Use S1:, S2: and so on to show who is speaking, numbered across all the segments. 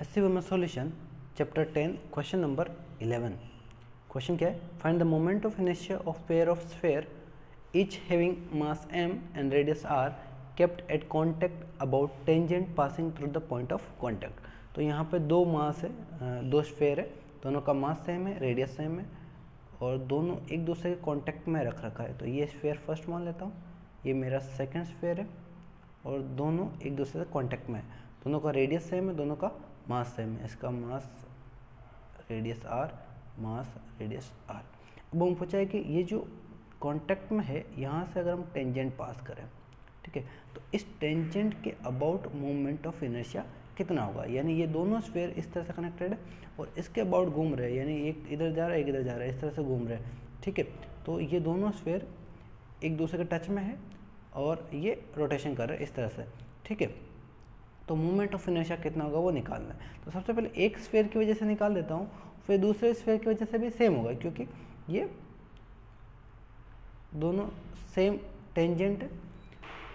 S1: S सी वीमस solution chapter ten question number eleven question क्या है? Find the moment of इनिशिया of pair of sphere each having mass M and radius R kept at contact about tangent passing through the point of contact तो यहाँ पे दो मास है दो sphere है, दोनों का मास सेम है रेडियस सेम है, और दोनों एक दूसरे के कॉन्टैक्ट में रख रखा है। तो ये स्फेयर फ़र्स्ट मान लेता हूँ। ये मेरा सेकेंड स्फेयर है, और दोनों एक दूसरे से कॉन्टैक्ट में है। दोनों का रेडियस सेम है, दोनों का मास सेम है इसका mass radius R mass radius R अब हम पूछा है कि ये जो कांटेक्ट में है, यहाँ से अगर हम टेंजेंट पास करें, ठीक है तो इस टेंजेंट के अबाउट मोमेंट ऑफ़ इनर्शिया कितना होगा? यानी ये दोनों स्फेयर इस तरह से कनेक्टेड है और इसके अबाउट घूम रहे हैं, यानी एक इधर जा रहा है, एक इधर जा रहा है, इस तरह से घूम रहे हैं, ठीक है? तो ये दोनों स्फेयर एक दूसरे के टच में है और ये रोटेशन कर रहे हैं इस तरह से, ठीक है? तो मूवमेंट ऑफ़ इनर्शिया कितना होगा वो निकालना है। तो सबसे पहले एक स्फेयर की वजह से निकाल देता हूँ, फिर दूसरे स्फेयर की वजह से भी सेम होगा, क्योंकि ये दोनों सेम टेंजेंट है।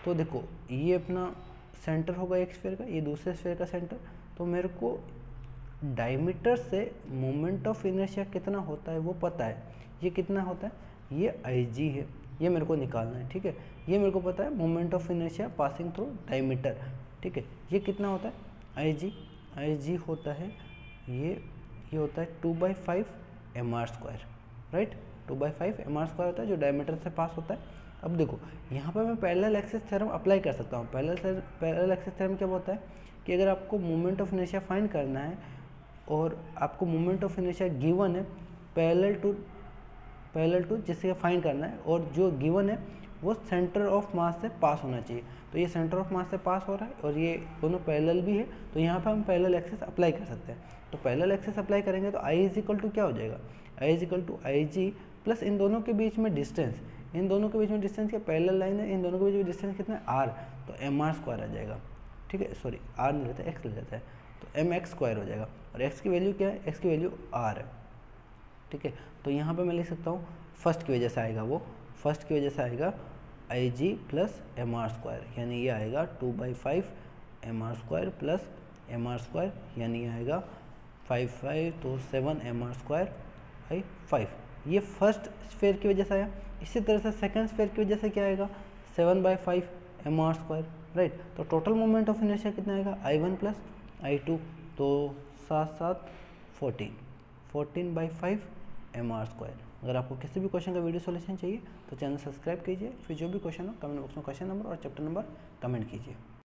S1: तो देखो, ये अपना सेंटर होगा एक स्फेयर का, ये दूसरे स्फेयर का सेंटर तो मेरे को डायमीटर से मोमेंट ऑफ़ इनर्शिया कितना होता है वो पता है। ये कितना होता है? ये आई जी है। ये मेरे को निकालना है, ठीक है? ये मेरे को पता है moment of inertia passing through diameter ठीक है, ये कितना होता है? आई जी आई जी होता है, ये ये होता है two by five M R square right two by five M R square होता है जो डायमीटर से पास होता है। अब देखो, यहाँ पर मैं पैरेलल एक्सेस थ्योरम अप्लाई कर सकता हूँ। पैरेलल पैरेलल एक्सेस थ्योरम क्या होता है? कि अगर आपको मोमेंट ऑफ़ इनर्शिया फाइंड करना है और आपको मोमेंट ऑफ़ इनर्शिया गिवन है पैरेलल टू पैरेलल टू जिससे फाइंड करना है और जो गिवन है वो सेंटर ऑफ़ मास से पास होना चाहिए। तो ये सेंटर ऑफ़ मास से पास हो रहा है और ये दोनों पैरेलल भी है तो यहाँ पर हम पैरेलल एक्सेस अप्लाई कर सकते हैं। तो पैरेलल एक्सेस अप्लाई करेंगे तो आई इज़ इक्वल टू क्या हो जाएगा? I is equal to I G plus इन दोनों के बीच में डिस्टेंस इन दोनों के बीच में डिस्टेंस क्या पैरेलल लाइन है? इन दोनों के बीच में डिस्टेंस कितना है? आर तो एम आर स्क्वायर आ जाएगा। ठीक है? सॉरी आर नहीं रहता एक्स ले जाता है। तो एम एक्स स्क्वायर हो जाएगा। और एक्स की वैल्यू क्या है? एक्स की वैल्यू आर है। ठीक है? तो यहाँ पर मैं लिख सकता हूँ फ़र्स्ट की वजह से आएगा वो फ़र्स्ट की वजह से आएगा I G plus M R square यानी ये आएगा two by five M R square plus M R square यानी आएगा फाइव फाइव तो seven M R square by five ये फ़र्स्ट स्फेयर की वजह से आया। इसी तरह से सेकेंड स्फेयर की वजह से क्या आएगा? Seven by five M R square right तो टोटल मोमेंट ऑफ़ इनर्शिया कितना आएगा? I one plus I two तो सात सात fourteen fourteen by five M R square अगर आपको किसी भी क्वेश्चन का वीडियो सोल्यूशन चाहिए तो चैनल सब्सक्राइब कीजिए, फिर जो भी क्वेश्चन हो कमेंट बॉक्स में क्वेश्चन नंबर और चैप्टर नंबर कमेंट कीजिए।